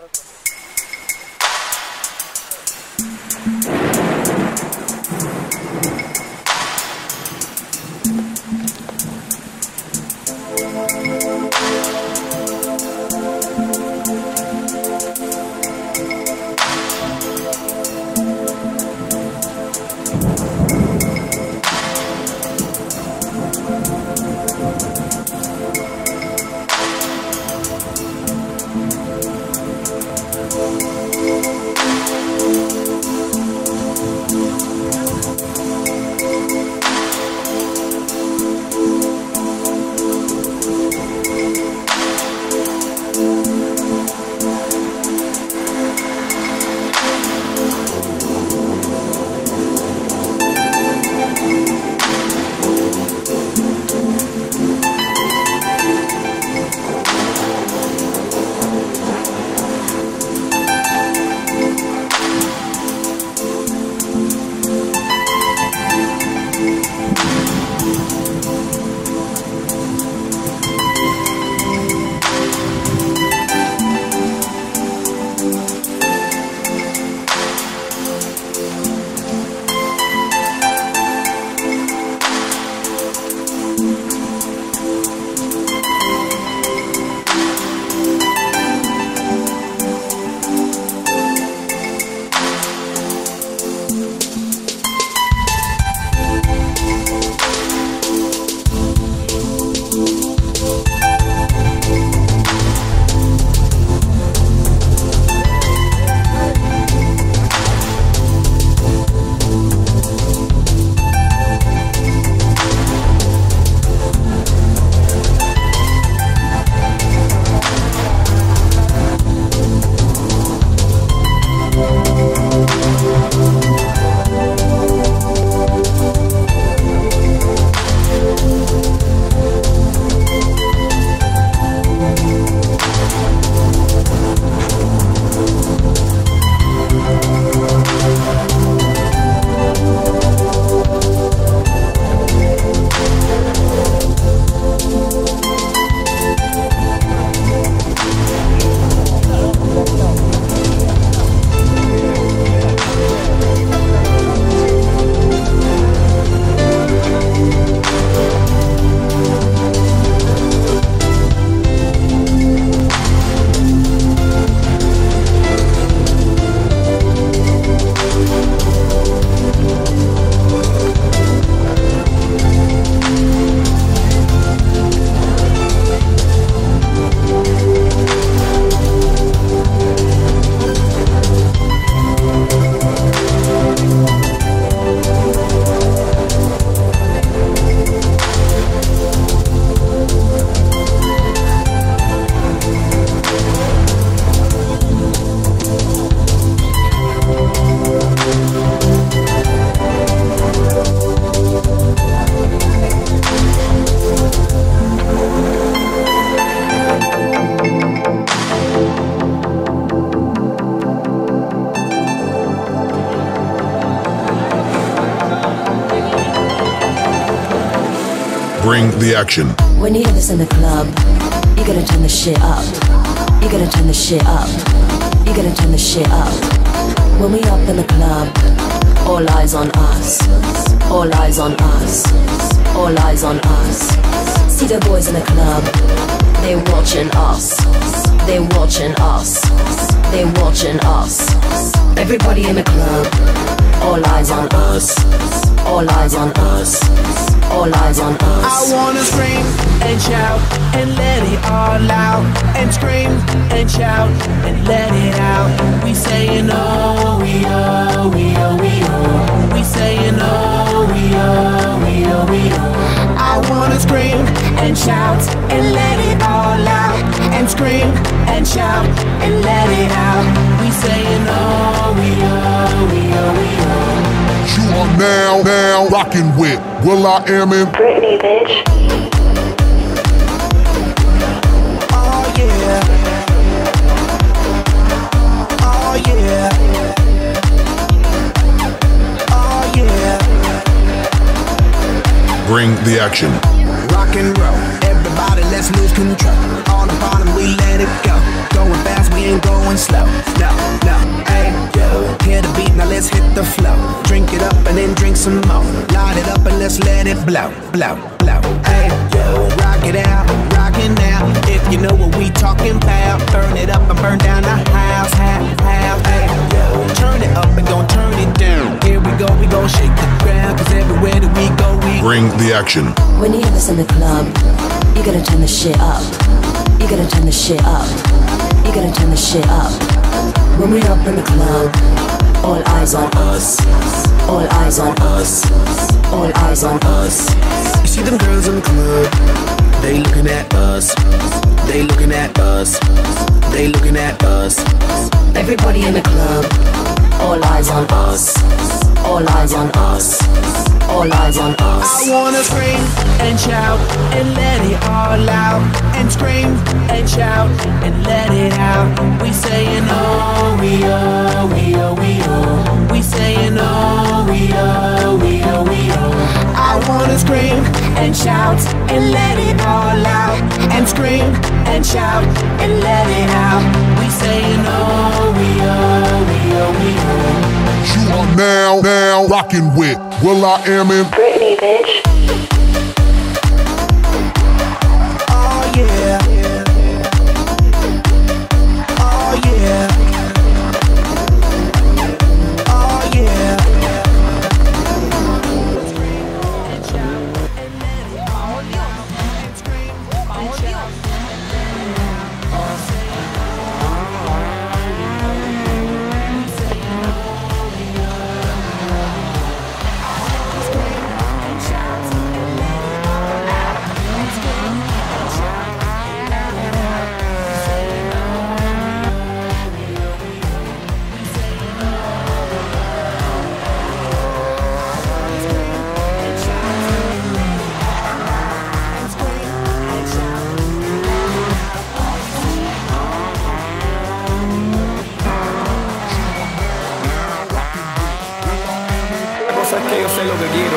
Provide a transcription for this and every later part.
Bring the action. When you hear this in the club, you gotta turn the shit up. You gotta turn the shit up. You gotta turn the shit up. When we up in the club, all eyes on us. All eyes on us. All eyes on us. See the boys in the club, they're watching us. They're watching us. They watching us. Everybody in the club, all eyes on us. All eyes on us. All eyes on us. I wanna scream and shout and let it all out. And scream and shout and let it out. We saying oh, we oh, we oh, we oh. We saying oh, we oh, we oh, we oh. I wanna scream and shout and let it all out. And scream and shout and let it out. We saying oh, we oh, we oh, we oh. You are now, now rocking with will.i.am in Britney, bitch. Oh yeah. Oh yeah. Oh yeah. Bring the action. Rock and roll. Everybody, let's lose control. On the bottom, we let it go. Going fast, we ain't going slow. No, no, hey, yo. Hear the beat, now let's hit the flow. Drink it up and then drink some more. Light it up and let's let it blow, blow, blow. Hey, yo. Rock it out, rock it now. If you know what we talking about, burn it up and burn down the house, house, house. Hey, yo. Turn it up and don't turn it down. Here we go, we gon' shake the ground. Cause everywhere that we go, we Bring the action. When you have this in the club, you gotta turn the shit up. You gotta turn the shit up. You gotta turn the shit up. When we up in the club, all eyes on us. All eyes on us. All eyes on us. You see them girls in the club, they looking at us. They looking at us. They looking at us. Everybody in the club, all eyes on us. All eyes on us. All eyes on us. I wanna scream and shout and let it all out. And scream and shout and let it out. We saying and shout and let it all out. And scream and shout and let it out. We saying oh, we oh, we oh, we oh. You are now, now rocking with will.i.am in Britney, bitch. La cosa es que yo sé lo que quiero.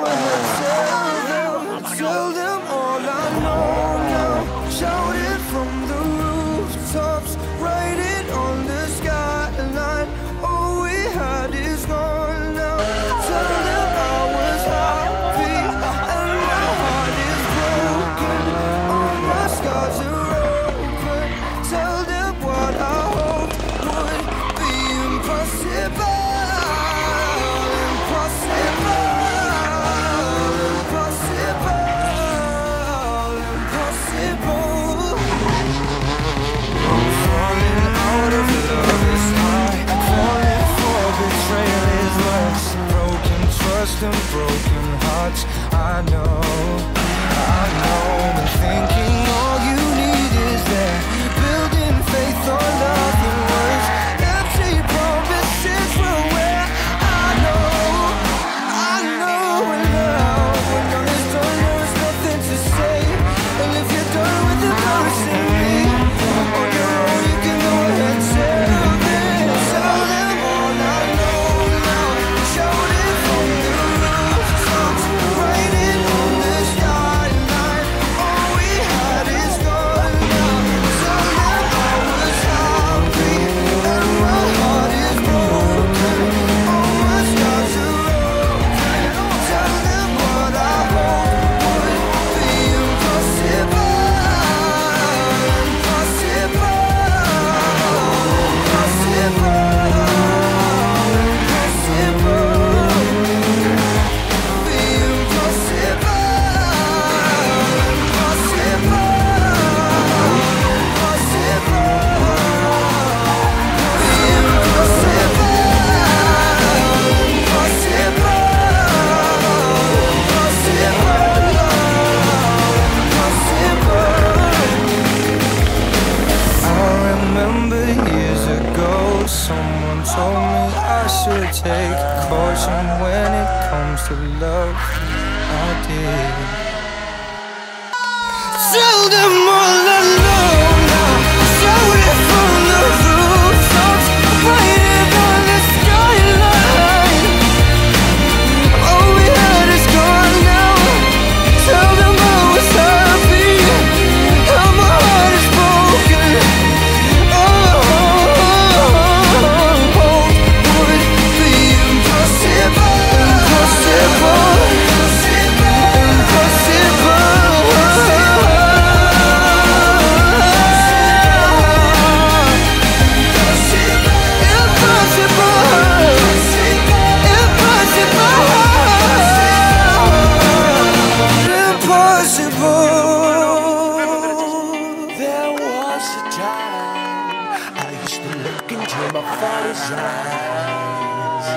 shines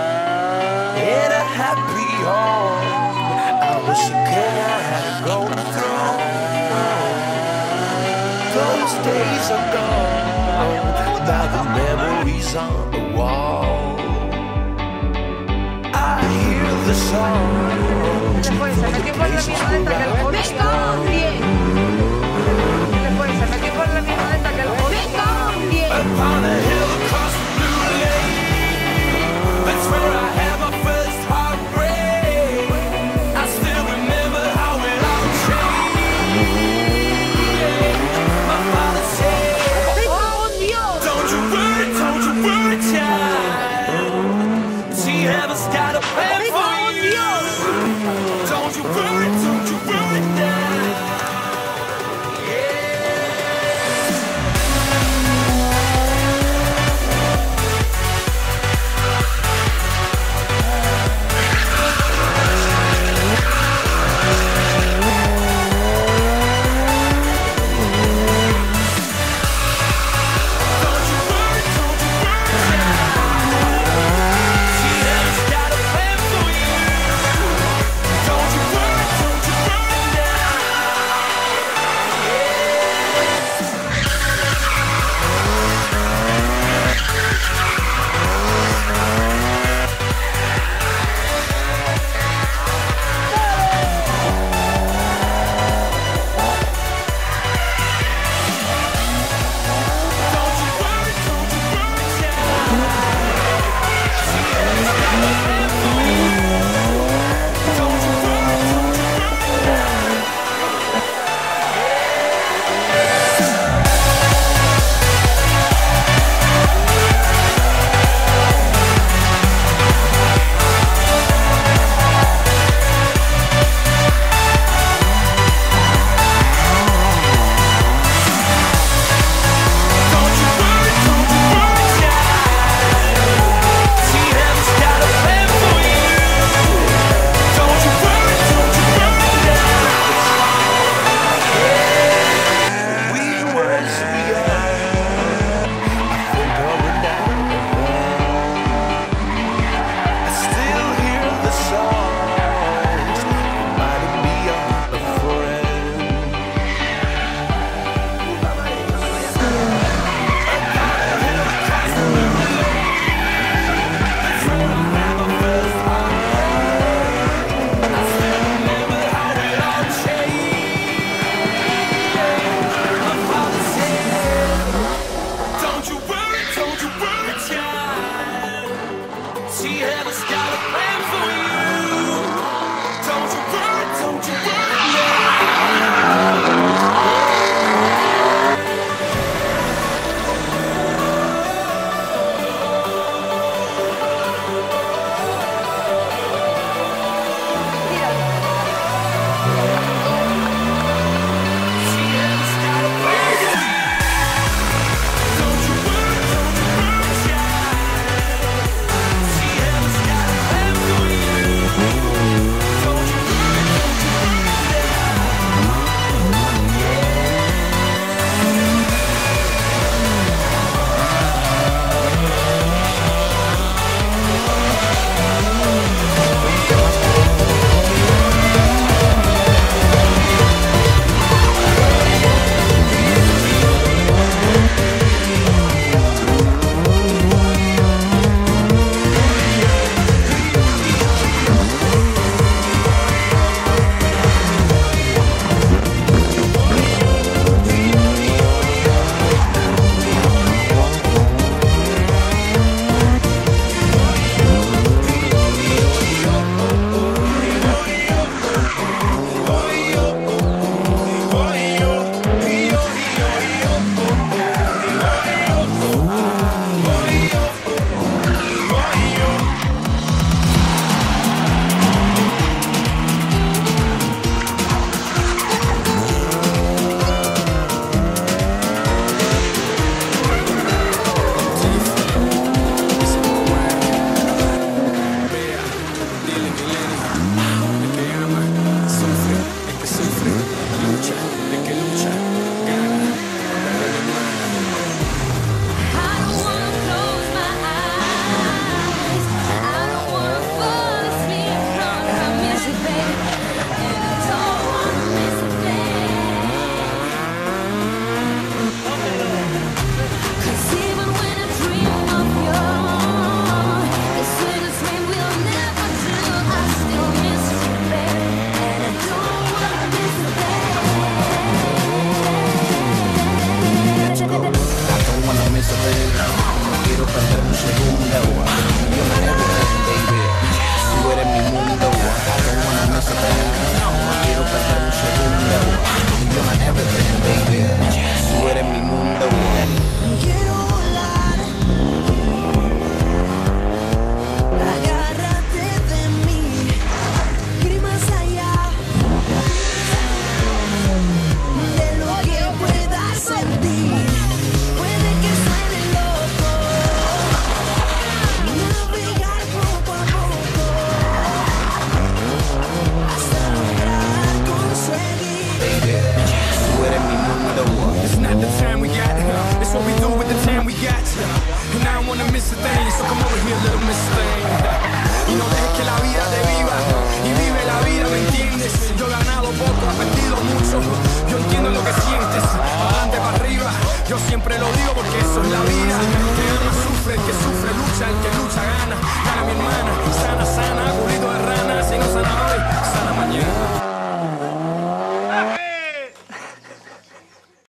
in a happy home. I wish you could have go through. Those days are gone Now the memories on the wall. I hear the songs. Upon a hill. Where I